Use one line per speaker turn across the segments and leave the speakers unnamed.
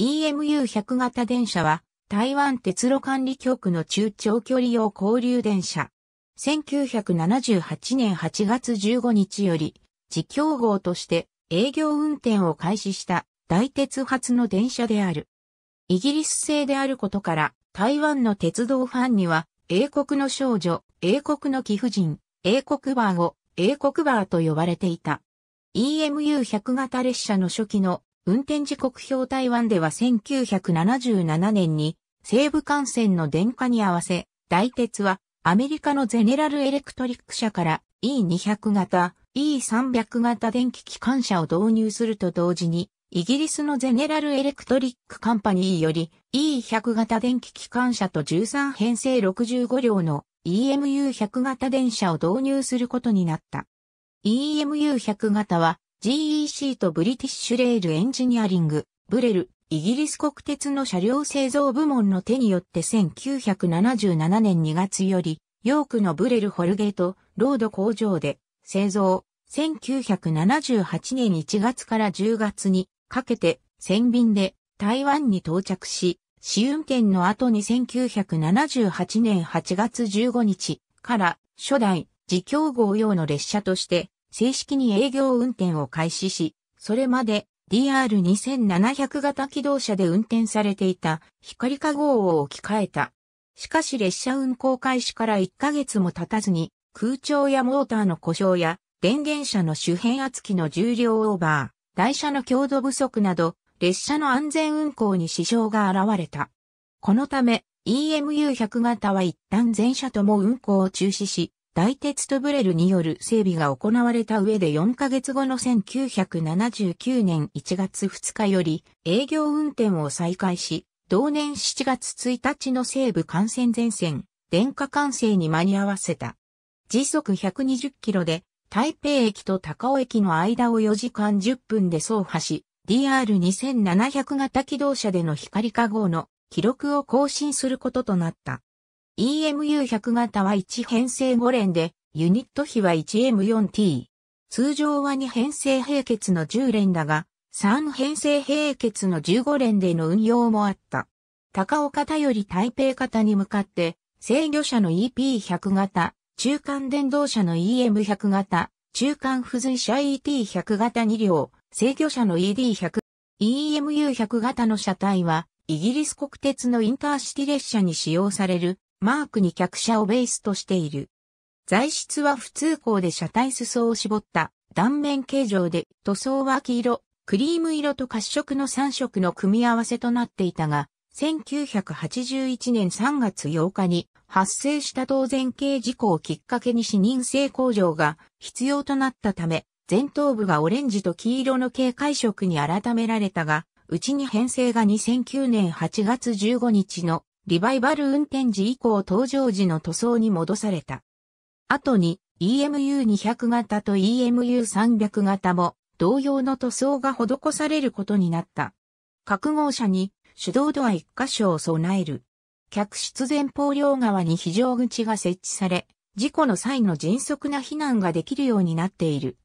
EMU100 型電車は台湾鉄路管理局の中長距離用交流電車。1978年8月15日より、自強号として営業運転を開始した大鉄発の電車である。イギリス製であることから、台湾の鉄道ファンには、英国の少女、英国の貴婦人、英国バーを英国バーと呼ばれていた。EMU100 型列車の初期の運転時刻表台湾では1977年に西部幹線の電化に合わせ、台鉄はアメリカのゼネラルエレクトリック社から E200 型、E300 型電気機関車を導入すると同時に、イギリスのゼネラルエレクトリックカンパニーより E100 型電気機関車と13編成65両の EMU100 型電車を導入することになった。EMU100 型は GEC とブリティッシュレールエンジニアリング、ブレル、イギリス国鉄の車両製造部門の手によって1977年2月より、ヨークのブレルホルゲートロード工場で製造、1978年1月から10月にかけて船便で台湾に到着し、試運転の後に1978年8月15日から初代自強号用の列車として正式に営業運転を開始し、それまで DR2700 型気動車で運転されていた光華号を置き換えた。しかし列車運行開始から1ヶ月も経たずに空調やモーターの故障や電源車の主変圧機の重量オーバー、台車の強度不足など列車の安全運行に支障が現れた。このため EMU100 型は一旦全車とも運行を中止し、大鉄とブレルによる整備が行われた上で4ヶ月後の1979年1月2日より営業運転を再開し、同年7月1日の西部幹線全線、電化完成に間に合わせた。時速120キロで台北駅と高尾駅の間を4時間10分で走破し、DR2700 型機動車での光化号の記録を更新することとなった。EMU100 型は1編成5連で、ユニット比は 1M4T。通常は2編成並結の10連だが、3編成並結の15連での運用もあった。高岡田より台北型に向かって、制御車の EP100 型、中間電動車の EM100 型、中間付随車 ET100 型2両、制御車の ED100、EMU100 型の車体は、イギリス国鉄のインターシティ列車に使用されるマークに客車をベースとしている。材質は普通鋼で車体裾を絞った断面形状で塗装は黄色、クリーム色と褐色の3色の組み合わせとなっていたが、1981年3月8日に発生した当然系事故をきっかけに視認性工場が必要となったため、前頭部がオレンジと黄色の警戒色に改められたが、うちに編成が2009年8月15日のリバイバル運転時以降登場時の塗装に戻された。後に EMU200 型と EMU300 型も同様の塗装が施されることになった。各号車に手動ドア1箇所を備える。客室前方両側に非常口が設置され、事故の際の迅速な避難ができるようになっている。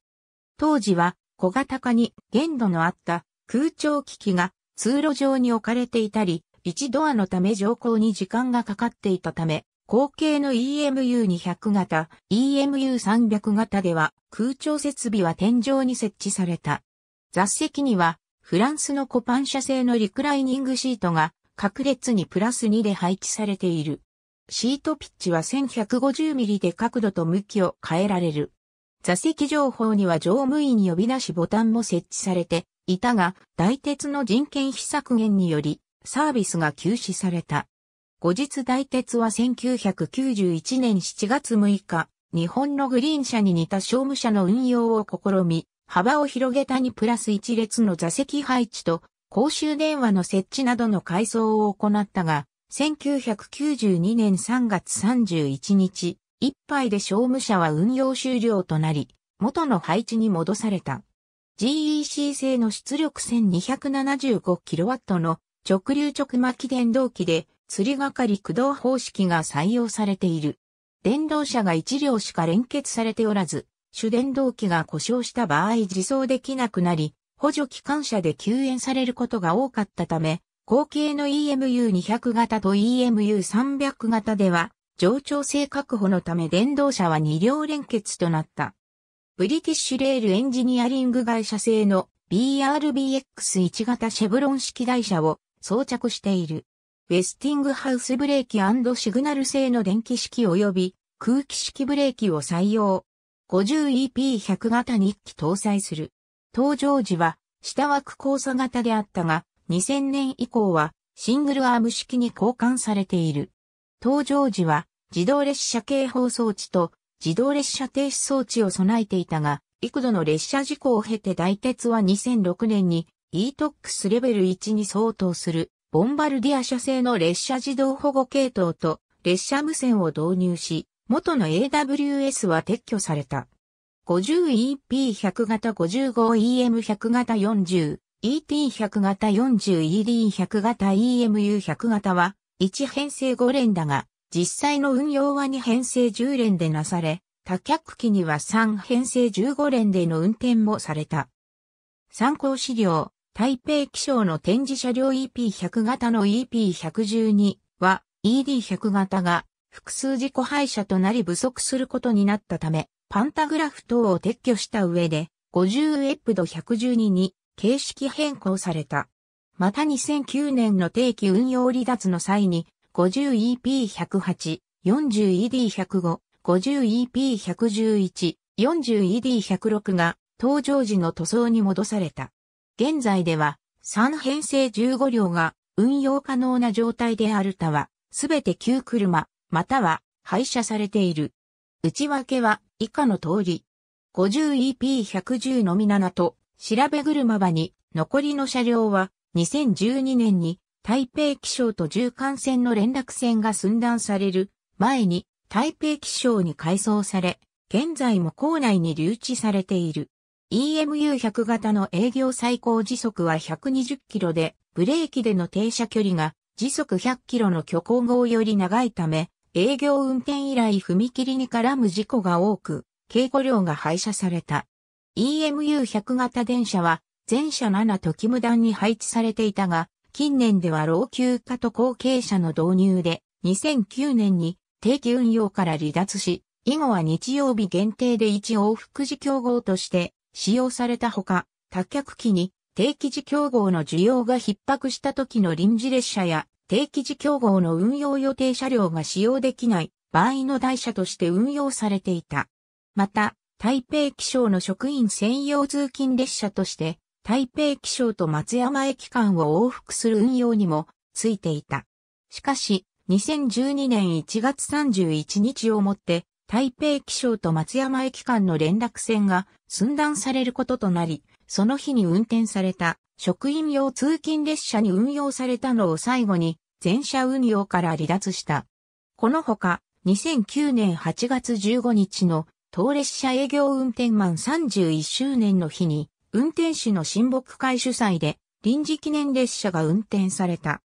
当時は小型化に限度のあった空調機器が通路上に置かれていたり、1ドアのため乗降に時間がかかっていたため、後継の EMU200 型、EMU300 型では空調設備は天井に設置された。座席にはフランスのコパン社製のリクライニングシートが各列にプラス2で配置されている。シートピッチは 1150mm で角度と向きを変えられる。座席情報には乗務員呼び出しボタンも設置されていたが、大鉄の人件費削減によりサービスが休止された。後日大鉄は1991年7月6日、日本のグリーン車に似た商務車の運用を試み、幅を広げたにプラス1列の座席配置と公衆電話の設置などの改装を行ったが、1992年3月31日、一杯で商務車は運用終了となり、元の配置に戻された。GEC 製の出力 1275kW の直流直巻電動機で、釣りがかり駆動方式が採用されている。電動車が1両しか連結されておらず、主電動機が故障した場合自走できなくなり、補助機関車で救援されることが多かったため、後継の EMU200 型と EMU300 型では、冗長性確保のため電動車は2両連結となった。ブリティッシュレールエンジニアリング会社製の BRBX1 型シェブロン式台車を装着している。ウェスティングハウスブレーキシグナル製の電気式及び空気式ブレーキを採用。50EP100 型に1機搭載する。登場時は下枠交差型であったが、2000年以降はシングルアーム式に交換されている。登場時は自動列車警報装置と自動列車停止装置を備えていたが、幾度の列車事故を経て大鉄は2006年に ETOX レベル1に相当するボンバルディア社製の列車自動保護系統と列車無線を導入し、元の AWS は撤去された。50EP100 型 55EM100 型 40ET100 型 40ED100 型 EMU100 型は1編成5連だが、実際の運用は2編成10連でなされ、多脚機には3編成15連での運転もされた。参考資料、台北気象の展示車両 EP100 型の EP112 は ED100 型が複数事故廃車となり不足することになったため、パンタグラフ等を撤去した上で、50エップド112に形式変更された。また2009年の定期運用離脱の際に、50EP108、40ED105、50EP111、40ED106 が登場時の塗装に戻された。現在では3編成15両が運用可能な状態であるたは、すべて旧車、または廃車されている。内訳は以下の通り。50EP110 のみ7と調べ車場に残りの車両は2012年に台北気象と重幹線の連絡線が寸断される前に台北気象に改装され、現在も構内に留置されている。EMU100 型の営業最高時速は120キロで、ブレーキでの停車距離が時速100キロの虚構号より長いため、営業運転以来踏切に絡む事故が多く、警護料が廃車された。EMU100 型電車は、全車7とキム団に配置されていたが、近年では老朽化と後継車の導入で、2009年に定期運用から離脱し、以後は日曜日限定で一往復時競合として使用されたほか、多脚機に定期時競合の需要が逼迫した時の臨時列車や定期時競合の運用予定車両が使用できない場合の台車として運用されていた。また、台北気象の職員専用通勤列車として、台北気象と松山駅間を往復する運用にもついていた。しかし、2012年1月31日をもって、台北気象と松山駅間の連絡線が寸断されることとなり、その日に運転された職員用通勤列車に運用されたのを最後に全車運用から離脱した。このほか、2009年8月15日の当列車営業運転マン31周年の日に、運転手の親睦会主催で臨時記念列車が運転された。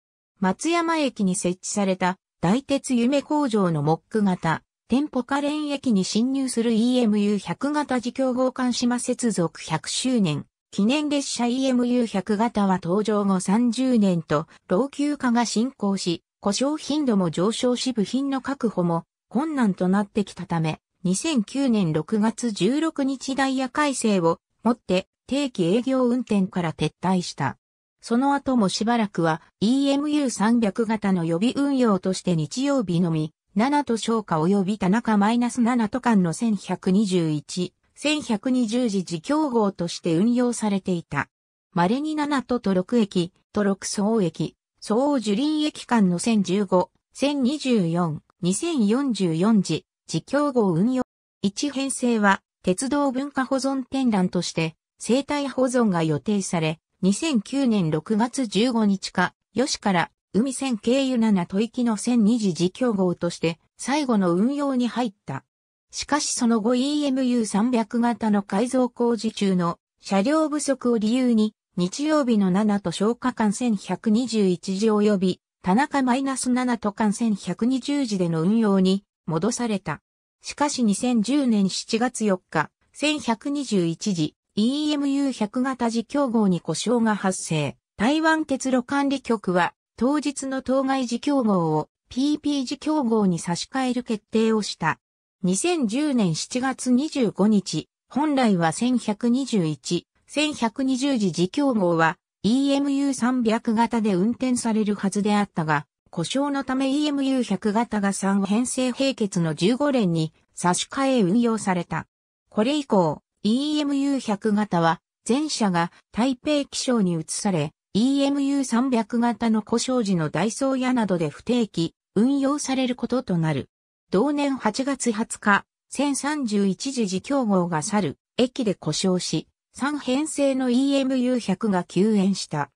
松山駅に設置された大鉄夢工場のモック型、店舗可連駅に侵入する EMU100 型自強合監島接続100周年記念列車 EMU100 型は登場後30年と老朽化が進行し、故障頻度も上昇し部品の確保も困難となってきたため、2009年6月16日ダイヤ改正をもって定期営業運転から撤退した。その後もしばらくは EMU300 型の予備運用として日曜日のみ、7と消化及び田中マイナス -7 と間の1121 1120時自強号として運用されていた。稀に7とと6駅、と6総駅、総樹林駅間の1015、1024、2044時、自強号運用。1編成は、鉄道文化保存展覧として、生態保存が予定され、2009年6月15日か、吉から海線経由7都域の1002時自強号として、最後の運用に入った。しかしその後 EMU300 型の改造工事中の車両不足を理由に日曜日の7と消化間1121時及び田中マイナス -7 と間1120時での運用に戻された。しかし2010年7月4日、1121時、EMU100 型自強号に故障が発生。台湾鉄路管理局は当日の当該自強号を PP 自強号に差し替える決定をした。2010年7月25日、本来は1121、1120時自強号は EMU300 型で運転されるはずであったが、故障のため EMU100 型が3編成並結の15連に差し替え運用された。これ以降、EMU100 型は全車が台北気象に移され、EMU300 型の故障時のダイソー屋などで不定期運用されることとなる。同年8月20日、1031時自強号が去る駅で故障し、3編成の EMU100 が救援した。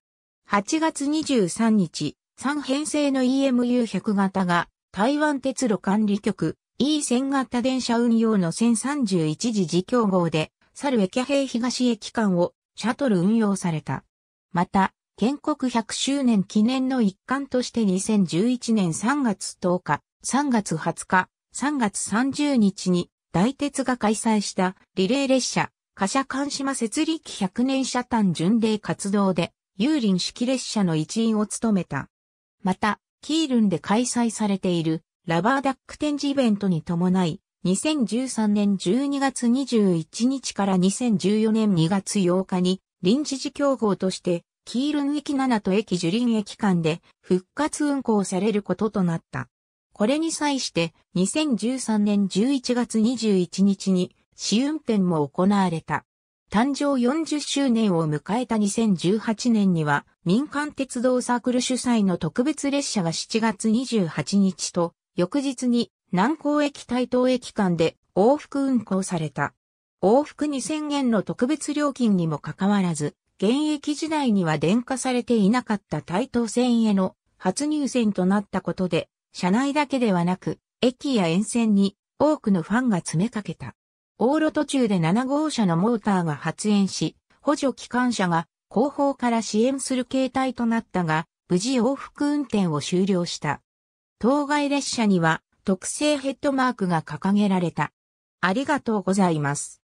8月23日、3編成の EMU100 型が台湾鉄路管理局 E1000 型電車運用の1031時自強号で、去る駅平東駅間をシャトル運用された。また、建国100周年記念の一環として2011年3月10日、3月20日、3月30日に大鉄が開催したリレー列車、貨車監島設立100年車単巡礼活動で、有林式列車の一員を務めた。また、キールンで開催されているラバーダック展示イベントに伴い、2013年12月21日から2014年2月8日に臨時事業号としてキールン駅7と駅樹林駅間で復活運行されることとなった。これに際して2013年11月21日に試運転も行われた。誕生40周年を迎えた2018年には民間鉄道サークル主催の特別列車が7月28日と翌日に南港駅台東駅間で往復運行された。往復2000円の特別料金にもかかわらず、現役時代には電化されていなかった台東線への初入線となったことで、車内だけではなく、駅や沿線に多くのファンが詰めかけた。往路途中で7号車のモーターが発煙し、補助機関車が後方から支援する形態となったが、無事往復運転を終了した。当該列車には特製ヘッドマークが掲げられた。ありがとうございます。